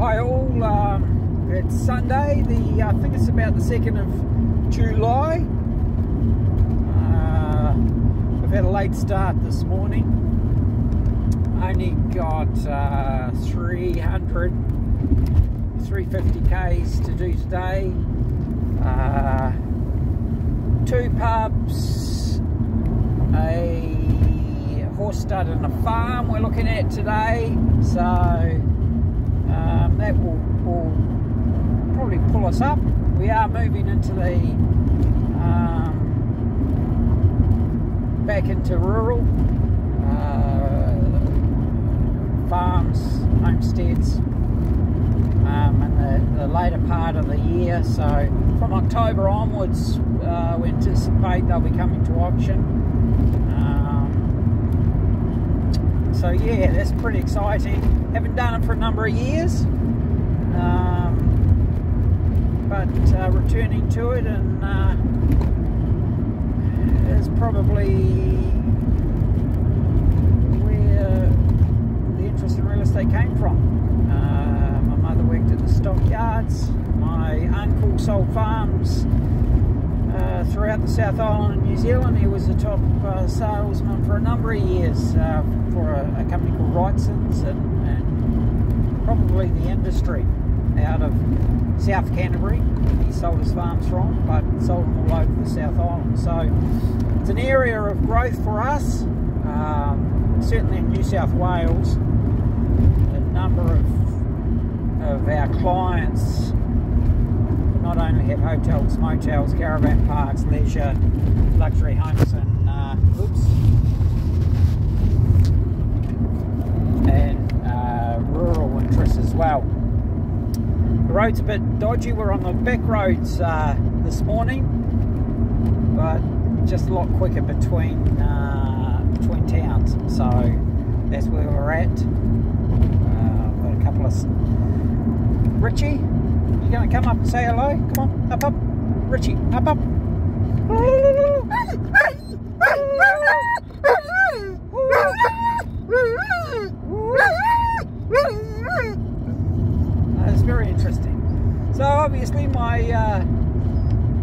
Hi all, um, it's Sunday, the I think it's about the 2nd of July. Uh, we've had a late start this morning. Only got uh, 300, 350 Ks to do today. Uh, two pubs, a horse stud and a farm we're looking at today. So um, that will, will, probably pull us up. We are moving into the um, back into rural uh, farms, homesteads, um, in the, the, later part of the year. So from October onwards, uh, we anticipate they'll be coming to auction. So yeah, that's pretty exciting. Haven't done it for a number of years, um, but uh, returning to it and uh, is probably where the interest in real estate came from. Uh, my mother worked at the stockyards. My uncle sold farms the South Island of New Zealand. He was a top uh, salesman for a number of years uh, for a, a, company called Wrightson's and, and, probably the industry out of South Canterbury. He sold his farms from, but sold them all over the South Island. So it's an area of growth for us. Um, certainly in New South Wales, a number of of our clients not only have hotels, motels, caravan parks, leisure, luxury homes, and uh, oops, and uh, rural interests as well. The road's a bit dodgy. We're on the back roads uh, this morning, but just a lot quicker between uh, between towns. So that's where we're at. Uh, got a couple of Richie. You gonna come up and say hello? Come on, up, up. Richie, up, up. That's very interesting. So obviously my uh,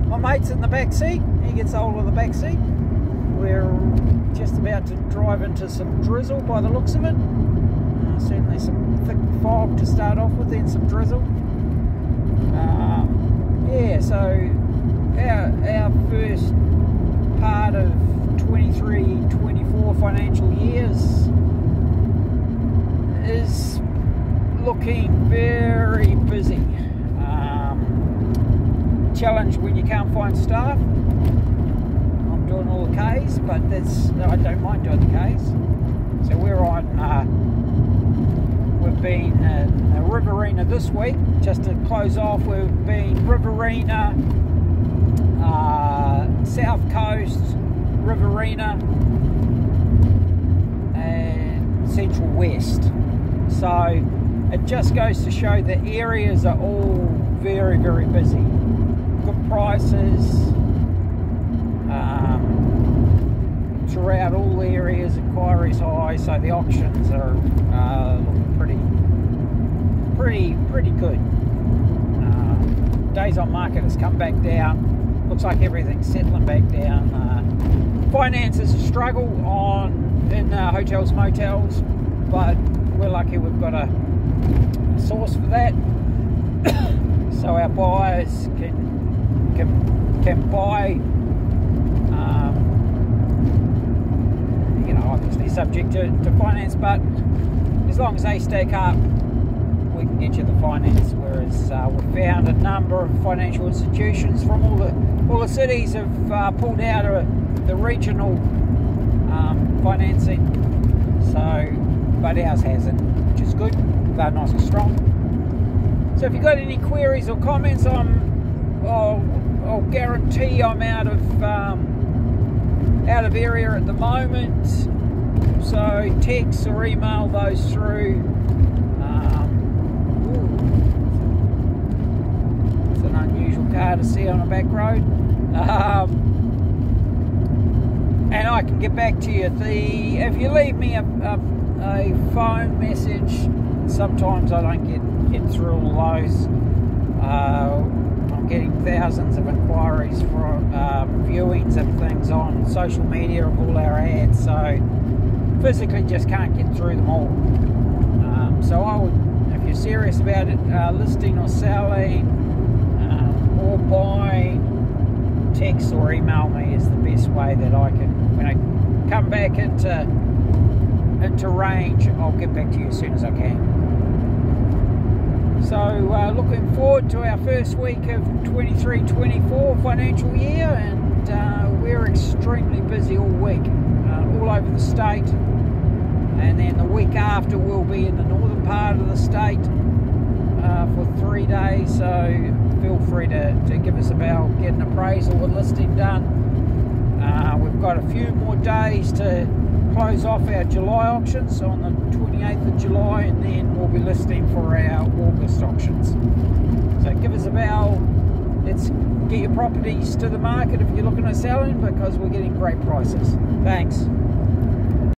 my mate's in the back seat. He gets hold of the back seat. We're just about to drive into some drizzle by the looks of it. Uh, certainly some thick fog to start off with, then some drizzle. Um, yeah, so our, our first part of 23 24 financial years is looking very busy. Um, challenge when you can't find staff. I'm doing all the Ks, but that's I don't mind doing the Ks. So we're on. Uh, been uh, Riverina this week. Just to close off, we've been Riverina, uh, South Coast, Riverina, and Central West. So it just goes to show the areas are all very, very busy. Good prices um, throughout all areas, inquiries high, so the auctions are uh, looking pretty pretty pretty good. Uh, days on market has come back down. Looks like everything's settling back down. Uh, finance is a struggle on in uh, hotels, motels, but we're lucky we've got a, a source for that, so our buyers can can can buy. Um, you know, obviously subject to, to finance, but as long as they stack up, we can get you the finance. Whereas uh, we've found a number of financial institutions from all the all the cities have uh, pulled out of the regional um, financing. So, but ours hasn't, which is good. They're nice and strong. So, if you've got any queries or comments, I'm I'll, I'll guarantee I'm out of um, out of area at the moment. So, text or email those through Um, it's an unusual car to see on a back road. Um, and I can get back to you. The if you leave me a, a, a phone message, sometimes I don't get getting through all those. Uh, I'm getting thousands of inquiries for uh, viewings and things on social media of all our ads, so physically just can't get through them all. Um, so I would, if you're serious about it, uh, listing or selling or buying, text or email me is the best way that I can, when I come back into into range, I'll get back to you as soon as I can. So uh, looking forward to our first week of 23-24 financial year and uh, we're extremely busy all week, uh, all over the state. And then the week after we'll be in the northern part of the state uh, for three days. So feel free to, to give us a bell, get an appraisal or listing done. Uh, we've got a few more days to close off our July auctions on the 28th of July and then we'll be listing for our August auctions. So give us a bell. Let's get your properties to the market if you're looking at selling because we're getting great prices. Thanks.